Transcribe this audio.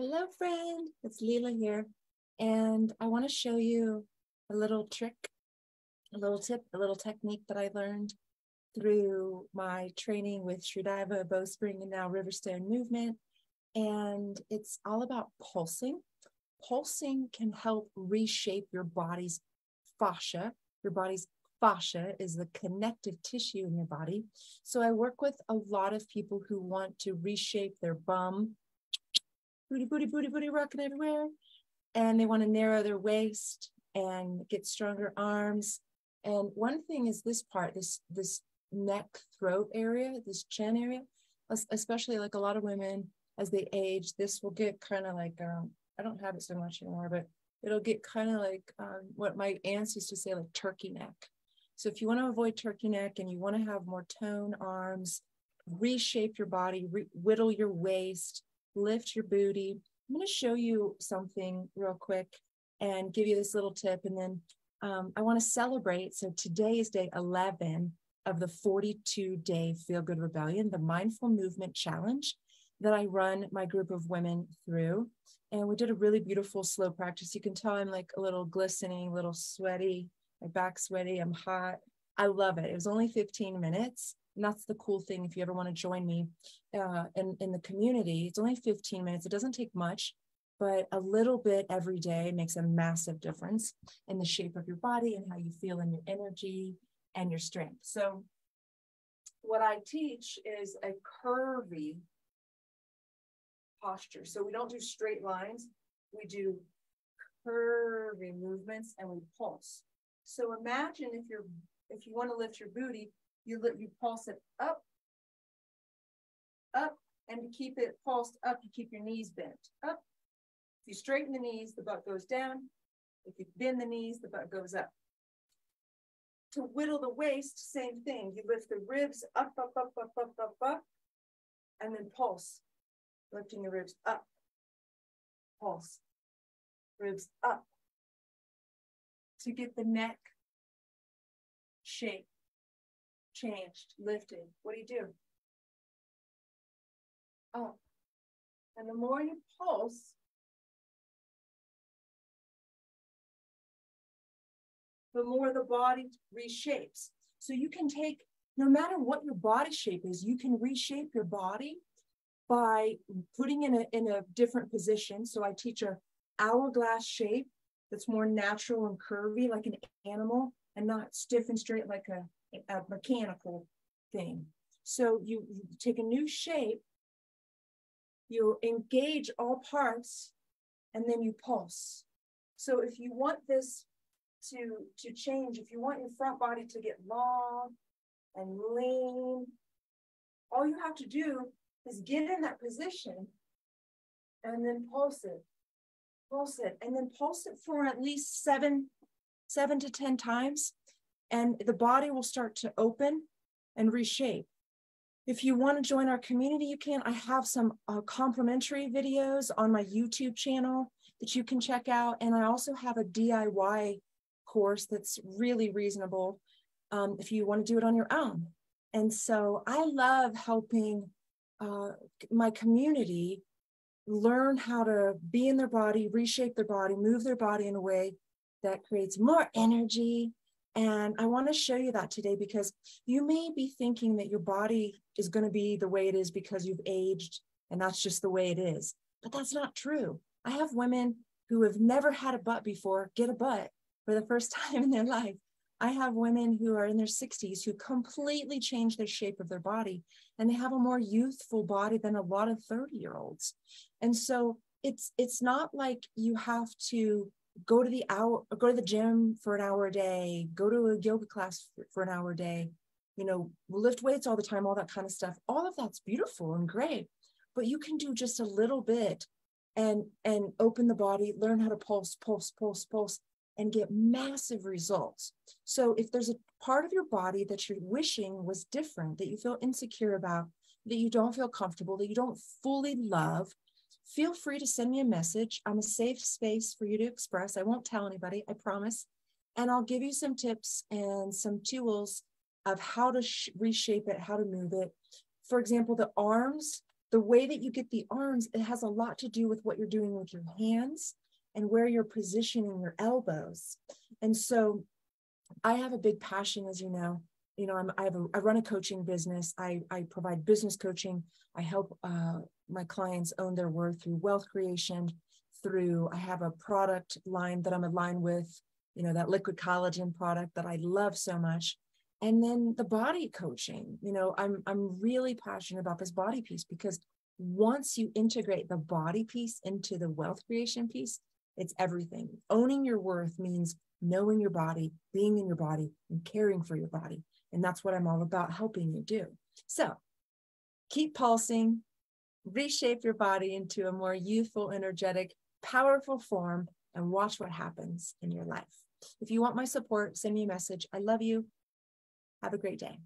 Hello, friend. It's Lila here. And I want to show you a little trick, a little tip, a little technique that I learned through my training with Sridaiva, Bowspring, and now Riverstone Movement. And it's all about pulsing. Pulsing can help reshape your body's fascia. Your body's fascia is the connective tissue in your body. So I work with a lot of people who want to reshape their bum, booty, booty, booty, booty, rocking everywhere. And they want to narrow their waist and get stronger arms. And one thing is this part, this this neck throat area, this chin area, especially like a lot of women as they age, this will get kind of like um, I don't have it so much anymore, but it'll get kind of like um, what my aunts used to say, like turkey neck. So if you want to avoid turkey neck and you want to have more tone arms, reshape your body, re- whittle your waist, lift your booty. I'm going to show you something real quick and give you this little tip. And then um, I want to celebrate. So today is day 11 of the 42 day Feel Good Rebellion, the Mindful Movement Challenge that I run my group of women through. And we did a really beautiful slow practice. You can tell I'm like a little glistening, a little sweaty, my back sweaty, I'm hot. I love it. It was only 15 minutes. And that's the cool thing. If you ever want to join me uh, in, in the community, it's only 15 minutes. It doesn't take much, but a little bit every day makes a massive difference in the shape of your body and how you feel in your energy and your strength. So, what I teach is a curvy posture. So, we don't do straight lines, we do curvy movements and we pulse. So, imagine if you're if you want to lift your booty, you you pulse it up, up, and to keep it pulsed up, you keep your knees bent up. If you straighten the knees, the butt goes down. If you bend the knees, the butt goes up. To whittle the waist, same thing. You lift the ribs up, up, up, up, up, up, up, and then pulse, lifting the ribs up, pulse, ribs up. To get the neck shape changed, lifted. What do you do? Oh, and the more you pulse, the more the body reshapes. So you can take, no matter what your body shape is, you can reshape your body by putting in a, in a different position. So I teach a hourglass shape that's more natural and curvy like an animal and not stiff and straight like a a mechanical thing. So you, you take a new shape, you engage all parts, and then you pulse. So if you want this to, to change, if you want your front body to get long and lean, all you have to do is get in that position and then pulse it, pulse it, and then pulse it for at least seven, seven to 10 times and the body will start to open and reshape. If you want to join our community, you can. I have some uh, complimentary videos on my YouTube channel that you can check out. And I also have a DIY course that's really reasonable um, if you want to do it on your own. And so I love helping uh, my community learn how to be in their body, reshape their body, move their body in a way that creates more energy, and I want to show you that today because you may be thinking that your body is going to be the way it is because you've aged and that's just the way it is. But that's not true. I have women who have never had a butt before get a butt for the first time in their life. I have women who are in their 60s who completely change the shape of their body and they have a more youthful body than a lot of 30 year olds. And so it's it's not like you have to go to the hour go to the gym for an hour a day go to a yoga class for, for an hour a day you know lift weights all the time all that kind of stuff. All of that's beautiful and great but you can do just a little bit and and open the body learn how to pulse pulse pulse pulse and get massive results. So if there's a part of your body that you're wishing was different that you feel insecure about that you don't feel comfortable that you don't fully love feel free to send me a message. I'm a safe space for you to express. I won't tell anybody, I promise. And I'll give you some tips and some tools of how to sh- reshape it, how to move it. For example, the arms, the way that you get the arms, it has a lot to do with what you're doing with your hands and where you're positioning your elbows. And so I have a big passion, as you know. You know, I'm, I have a, I run a coaching business. I, I provide business coaching. I help uh, my clients own their worth through wealth creation. Through I have a product line that I'm aligned with. You know, that liquid collagen product that I love so much and then the body coaching you know i'm i'm really passionate about this body piece because once you integrate the body piece into the wealth creation piece it's everything owning your worth means knowing your body being in your body and caring for your body. And that's what i'm all about helping you do. So keep pulsing reshape your body into a more youthful energetic powerful form and watch what happens in your life. If you want my support send me a message. I love you. Have a great day.